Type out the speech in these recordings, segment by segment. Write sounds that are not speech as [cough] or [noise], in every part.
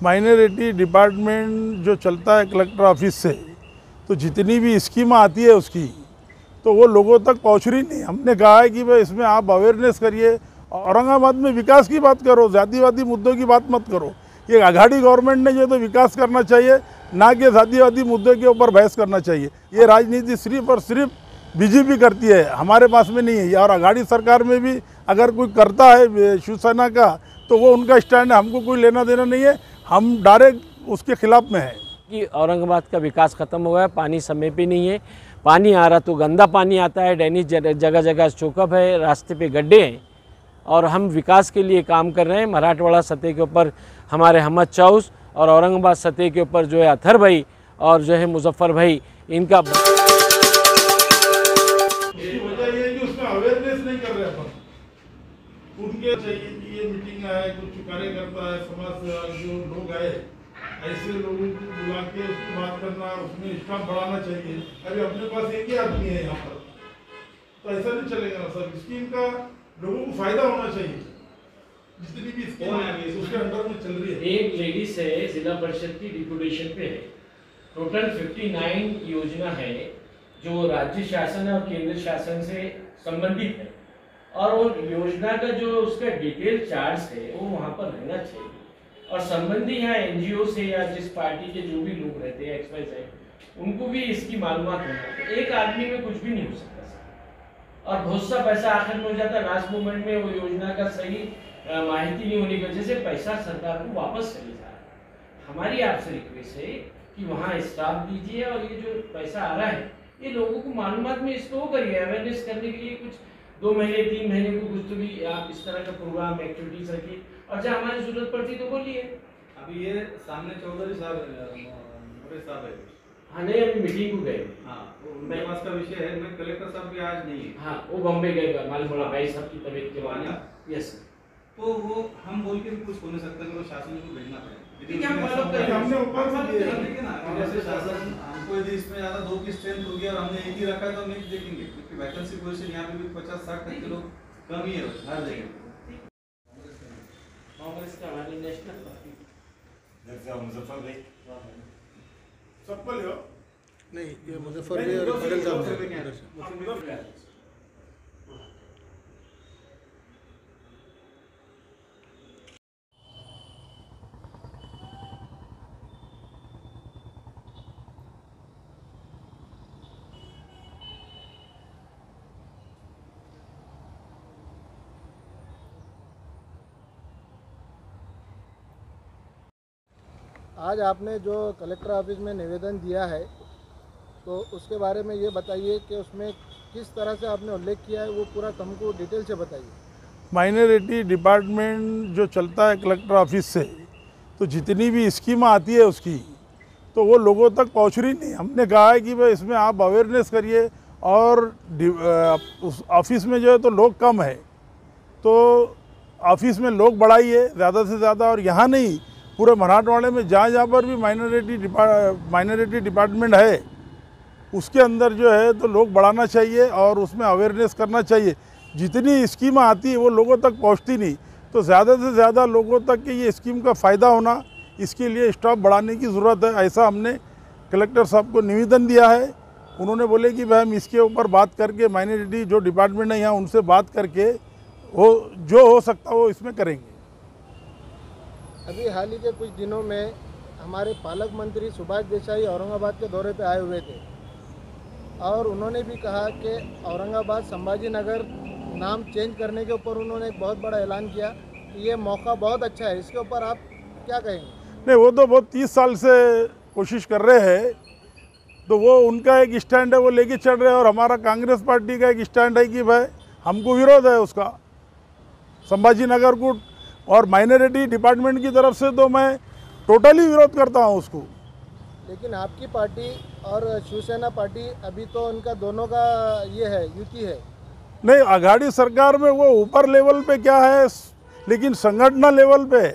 Minority department जो चलता है कलेक्टर ऑफ़िस से तो जितनी भी स्कीम आती है उसकी तो वो लोगों तक पहुँच रही नहीं। हमने कहा है कि भाई इसमें आप अवेयरनेस करिए, औरंगाबाद में विकास की बात करो, जातिवादी मुद्दों की बात मत करो। ये आघाड़ी गवर्नमेंट ने जो तो विकास करना चाहिए, ना कि जातिवादी मुद्दों के ऊपर बहस करना चाहिए। ये राजनीति सिर्फ़ और सिर्फ़ बीजेपी करती है, हमारे पास में नहीं है। और आघाड़ी सरकार में भी अगर कोई करता है, शिवसेना का तो वो उनका स्टैंड है, हमको कोई लेना देना नहीं है। हम डायरेक्ट उसके खिलाफ में है। कि औरंगाबाद का विकास खत्म हो गया पानी समय पे नहीं है। पानी आ रहा तो गंदा पानी आता है डैनिश जगह जगह चौकअप है रास्ते पे गड्ढे हैं। और हम विकास के लिए काम कर रहे हैं मराठवाड़ा सतह के ऊपर हमारे हमद चाउस और औरंगाबाद सतह के ऊपर जो है अथर भाई और जो है मुजफ्फ़र भाई इनका उनके चाहिए कि ये मीटिंग आए कुछ कार्यकर्ता है समाज सेवक जो लोग आए ऐसे लोगों को बुला के उसकी बात करना उसमें स्टाफ बढ़ाना चाहिए। अभी अपने पास एक ही आदमी है यहाँ पर। तो ऐसा नहीं चलेगा ना सर। स्कीम का लोगों को फ़ायदा होना चाहिए। जितनी भी स्कीम है उसके अंडर में चल रही है। एक लेडीज़ है जिला परिषद की डिप्यूटेशन पे। है टोटल 59 योजना है जो राज्य शासन और केंद्र शासन से संबंधित है। और वो योजना का जो उसका डिटेल चार्ज है, वो वहाँ पर रहना चाहिए। और संबंधी यहाँ एनजीओ से या जिस पार्टी के जो भी लोग रहते हैं एक्सपाइज है उनको भी इसकी मालूमात होना एक आदमी में कुछ भी नहीं हो सकता और बहुत सा पैसा आखिर में हो जाता है लास्ट मोमेंट में वो योजना का सही माहिती नहीं होने की वजह से पैसा सरकार को वापस चले जा रहा है। हमारी आपसे रिक्वेस्ट है कि वहाँ स्टाफ दीजिए और ये जो पैसा आ रहा है, ये लोगों को मालूम में इसको करिए अवेयरनेस करने के लिए कुछ दो महीने तीन महीने को कुछ तो भी आप इस तरह का प्रोग्राम एक्टिविटीज़ रखिए और जहाँ हमारी ज़रूरत पड़ती तो बोलिए। अभी ये सामने चौधरी साहब साहब है। हाँ नहीं अभी मीटिंग को गए। हाँ पास का विषय है मैं कलेक्टर साहब भी आज नहीं है। हाँ वो बॉम्बे गए मालूम पड़ा भाई साहब की तबीयत के बाद हाँ। यस तो वो हम बोल के भी कुछ हो नहीं सकता कि वो शासन को भेजना पड़ेगा। ठीक है, हम उन्होंने करेंगे। हमने ऊपर से दिया है। ना जैसे शासन हमको यदि इसमें ज़्यादा दो की स्ट्रेंथ होगी और हमने एक ही रखा है तो हम एक देखेंगे क्योंकि वैकेंसी पोजीशन यहाँ पे भी पचास साठ तक के लोग कम ही है हर जगह। कांग्रेस का हमारी नेशनल पार्टी चप्पल हो? नहीं ये मुजफ्फर भाई और पटेल साहब मुजफ्फर भी हैं क्या है? उधर से। आज आपने जो कलेक्टर ऑफ़िस में निवेदन दिया है तो उसके बारे में ये बताइए कि उसमें किस तरह से आपने उल्लेख किया है, वो पूरा हमको डिटेल से बताइए। माइनॉरिटी डिपार्टमेंट जो चलता है कलेक्टर ऑफ़िस से तो जितनी भी स्कीम आती है उसकी तो वो लोगों तक पहुँच रही नहीं। हमने कहा है कि भाई इसमें आप अवेयरनेस करिए और उस ऑफ़िस में जो है तो लोग कम है। तो ऑफ़िस में लोग बढ़ाइए, ज़्यादा से ज़्यादा, और यहाँ नहीं पूरे मराठवाड़े में जहाँ जहाँ पर भी माइनॉरिटी माइनॉरिटी डिपार्टमेंट है, उसके अंदर जो है तो लोग बढ़ाना चाहिए और उसमें अवेयरनेस करना चाहिए। जितनी स्कीम आती है वो लोगों तक पहुँचती नहीं। तो ज़्यादा से ज़्यादा लोगों तक के ये स्कीम का फ़ायदा होना, इसके लिए स्टॉप बढ़ाने की ज़रूरत है। ऐसा हमने कलेक्टर साहब को निवेदन दिया है। उन्होंने बोले कि भाई हम इसके ऊपर बात करके माइनॉरिटी जो डिपार्टमेंट है यहाँ उनसे बात करके वो जो हो सकता वो इसमें करेंगे। अभी हाल ही के कुछ दिनों में हमारे पालक मंत्री सुभाष देसाई औरंगाबाद के दौरे पर आए हुए थे। और उन्होंने भी कहा कि औरंगाबाद संभाजी नगर नाम चेंज करने के ऊपर उन्होंने एक बहुत बड़ा ऐलान किया। कि ये मौका बहुत अच्छा है। इसके ऊपर आप क्या कहेंगे? नहीं, वो तो बहुत तीस साल से कोशिश कर रहे हैं। तो वो उनका एक स्टैंड है, वो लेके चल रहे हैं और हमारा कांग्रेस पार्टी का एक स्टैंड है कि भाई, हमको विरोध है उसका। संभाजी नगर को और माइनॉरिटी डिपार्टमेंट की तरफ़ से तो मैं टोटली विरोध करता हूँ उसको। लेकिन आपकी पार्टी और शिवसेना पार्टी अभी तो उनका दोनों का ये है युति है। नहीं आघाड़ी सरकार में वो ऊपर लेवल पे क्या है लेकिन संगठन लेवल पे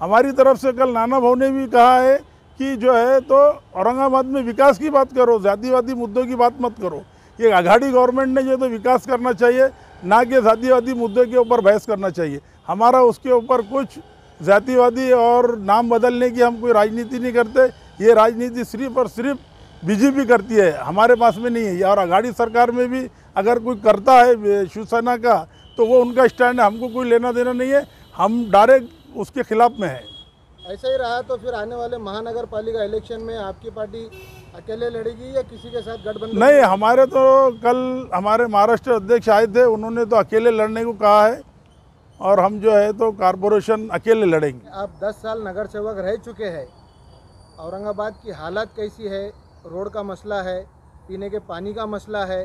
हमारी तरफ़ से कल नाना भाव ने भी कहा है कि जो है तो औरंगाबाद में विकास की बात करो जातिवादी मुद्दों की बात मत करो। ये आघाड़ी गवर्नमेंट ने जो तो विकास करना चाहिए ना कि जातिवादी मुद्दों के ऊपर बहस करना चाहिए। हमारा उसके ऊपर कुछ जातिवादी और नाम बदलने की हम कोई राजनीति नहीं करते। ये राजनीति सिर्फ़ और सिर्फ़ बीजेपी करती है हमारे पास में नहीं है। और अगाड़ी सरकार में भी अगर कोई करता है शिवसेना का तो वो उनका स्टैंड है हमको कोई लेना देना नहीं है। हम डायरेक्ट उसके खिलाफ में है। ऐसा ही रहा तो फिर आने वाले महानगर पालिका इलेक्शन में आपकी पार्टी अकेले लड़ेगी या किसी के साथ गठबंधन नहीं हमारे तो कल हमारे महाराष्ट्र अध्यक्ष आए थे उन्होंने तो अकेले लड़ने को कहा है। और हम जो है तो कारपोरेशन अकेले लड़ेंगे। आप 10 साल नगर सेवक रह चुके हैं औरंगाबाद की हालत कैसी है रोड का मसला है पीने के पानी का मसला है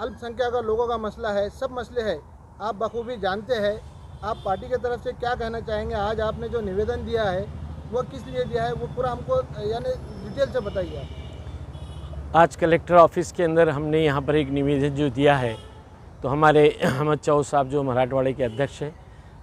अल्पसंख्यक लोगों का मसला है सब मसले है। आप बखूबी जानते हैं आप पार्टी की तरफ़ से क्या कहना चाहेंगे? आज आपने जो निवेदन दिया है वो किस लिए दिया है? वो पूरा हमको यानी डिटेल से बताइए आप। आज कलेक्टर ऑफ़िस के अंदर हमने यहाँ पर एक निवेदन जो दिया है तो हमारे [clears throat] अहमद चौध साहब जो मराठवाड़े के अध्यक्ष हैं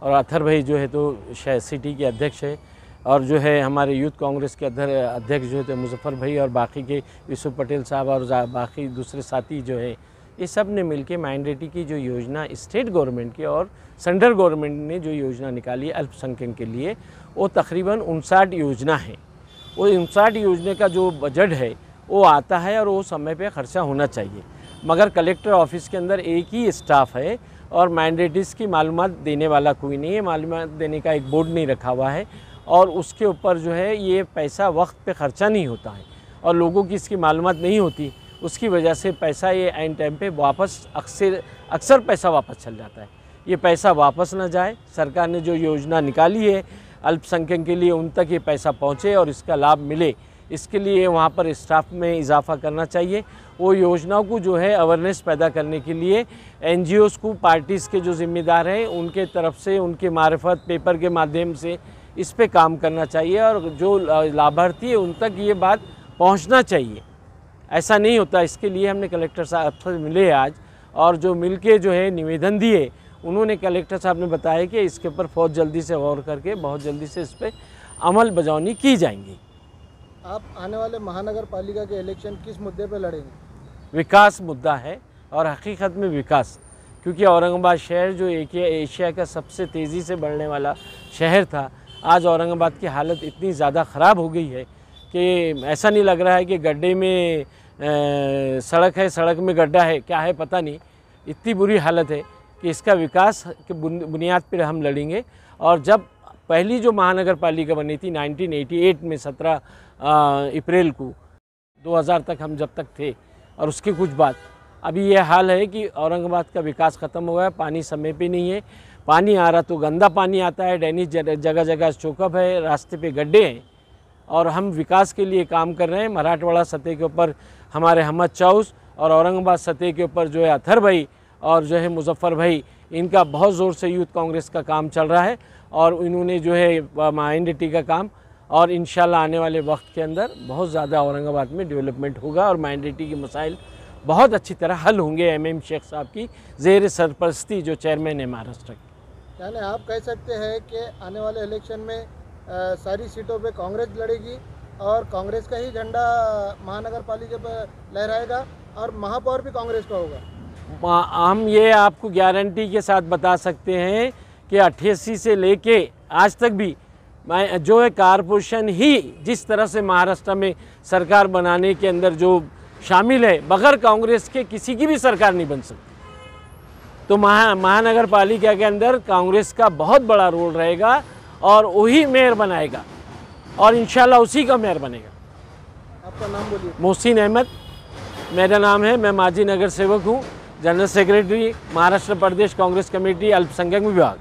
और अथर भाई जो है तो शायद सिटी के अध्यक्ष है और जो है हमारे यूथ कांग्रेस के अध्यक्ष जो थे मुजफ्फर भाई और बाकी के विश्व पटेल साहब और बाकी दूसरे साथी जो है, ये सबने मिलकर माइनॉरिटी की जो योजना स्टेट गवर्नमेंट की और सेंट्रल गवर्नमेंट ने जो योजना निकाली है अल्पसंख्यक के लिए, वो तकरीबन उनसाठ योजना है। वो उनसाठ योजना का जो बजट है, वो आता है और वो समय पे खर्चा होना चाहिए। मगर कलेक्टर ऑफ़िस के अंदर एक ही स्टाफ है और मैंडेटिस की मालूम देने वाला कोई नहीं है मालूम देने का एक बोर्ड नहीं रखा हुआ है और उसके ऊपर जो है ये पैसा वक्त पे ख़र्चा नहीं होता है और लोगों की इसकी मालूम नहीं होती। उसकी वजह से पैसा ये एंड टाइम पे वापस अक्सर अक्सर पैसा वापस चल जाता है। ये पैसा वापस ना जाए, सरकार ने जो योजना निकाली है, अल्पसंख्यक के लिए उन तक ये पैसा पहुँचे और इसका लाभ मिले। इसके लिए वहाँ पर स्टाफ में इजाफा करना चाहिए। वो योजनाओं को जो है अवेयरनेस पैदा करने के लिए एन को पार्टीज़ के जो ज़िम्मेदार हैं, उनके तरफ़ से, उनके मार्फत पेपर के माध्यम से इस पर काम करना चाहिए और जो लाभार्थी है, उन तक ये बात पहुँचना चाहिए। ऐसा नहीं होता। इसके लिए हमने कलेक्टर साहब से मिले आज और जो मिल जो है निवेदन दिए, उन्होंने कलेक्टर साहब ने बताया कि इसके ऊपर बहुत जल्दी से गौर करके, बहुत जल्दी से इस पर अमल बजावनी की जाएँगी। आप आने वाले महानगर पालिका के इलेक्शन किस मुद्दे पर लड़ेंगे? विकास मुद्दा है और हकीकत में विकास क्योंकि औरंगाबाद शहर जो एक एशिया का सबसे तेज़ी से बढ़ने वाला शहर था आज औरंगाबाद की हालत इतनी ज़्यादा ख़राब हो गई है कि ऐसा नहीं लग रहा है कि गड्ढे में ए, सड़क है सड़क में गड्ढा है क्या है पता नहीं। इतनी बुरी हालत है कि इसका विकास के बुनियाद पर हम लड़ेंगे। और जब पहली जो महानगर पालिका बनी थी 1988 में 17 अप्रैल को 2000 तक हम जब तक थे, और उसके कुछ बाद। अभी ये हाल है कि औरंगाबाद का विकास ख़त्म हो गया, पानी समय पे नहीं है। पानी आ रहा तो गंदा पानी आता है डैनिश जगह जगह चौकअप है, रास्ते पे गड्ढे हैं, और हम विकास के लिए काम कर रहे हैं। मराठवाड़ा सतह के ऊपर हमारे हमद चाउस और औरंगाबाद सतह के ऊपर जो है अथर भाई और जो है मुजफ्फ़र भाई, इनका बहुत ज़ोर से यूथ कांग्रेस का काम चल रहा है, और इन्होंने जो है माइंड का काम और इन आने वाले वक्त के अंदर बहुत ज़्यादा औरंगाबाद में डेवलपमेंट होगा और माइनॉरिटी के मसाइल बहुत अच्छी तरह हल होंगे एम एम शेख साहब की जेर सरपरस्ती जो चेयरमैन है महाराष्ट्र की। यानी आप कह सकते हैं कि आने वाले इलेक्शन में आ, सारी सीटों पे कांग्रेस लड़ेगी और कांग्रेस का ही झंडा महानगर पालिका पर लहराएगा और महापौर भी कांग्रेस का होगा। हम ये आपको गारंटी के साथ बता सकते हैं कि अट्ठासी से लेके आज तक भी जो है कारपोरेशन ही जिस तरह से महाराष्ट्र में सरकार बनाने के अंदर जो शामिल है बगैर कांग्रेस के किसी की भी सरकार नहीं बन सकती। तो महा महानगर पालिका के अंदर कांग्रेस का बहुत बड़ा रोल रहेगा और वही मेयर बनाएगा और इंशाल्लाह उसी का मेयर बनेगा। आपका नाम बोलिए। मोहसिन अहमद मेरा नाम है मैं माजी नगर सेवक हूँ general secretary Maharashtra Pradesh Congress committee अल्पसंख्यक विभाग।